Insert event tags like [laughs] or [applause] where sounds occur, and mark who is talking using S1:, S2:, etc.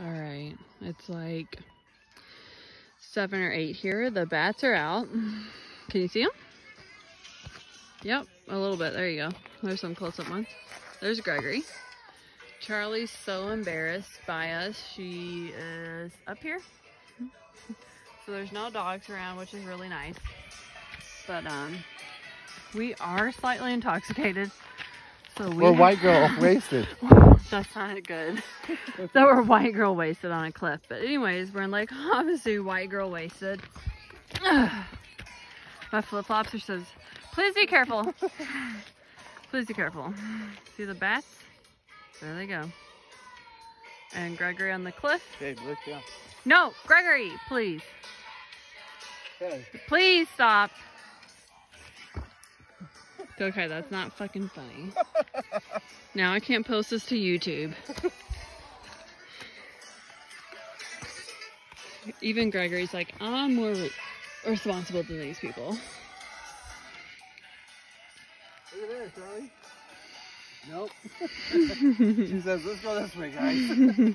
S1: All right, it's like seven or eight here. The bats are out. Can you see them? Yep, a little bit. There you go. There's some close-up ones. There's Gregory. Charlie's so embarrassed by us. She is up here. So there's no dogs around, which is really nice. But um, we are slightly intoxicated. So we
S2: We're white girl wasted. [laughs]
S1: that sounded good. [laughs] so we're white girl wasted on a cliff. But anyways, we're in Lake Havasu, white girl wasted. [sighs] My flip flops are says, please be careful. [laughs] please be careful. See the bats? There they go. And Gregory on the cliff.
S2: Hey, look down.
S1: No, Gregory, please.
S2: Hey.
S1: Please stop. Okay, that's not fucking funny. [laughs] now I can't post this to YouTube. [laughs] Even Gregory's like, I'm more re- responsible than these people.
S2: Look at there, Charlie. Nope. [laughs] [laughs] she says, let's go this way, guys.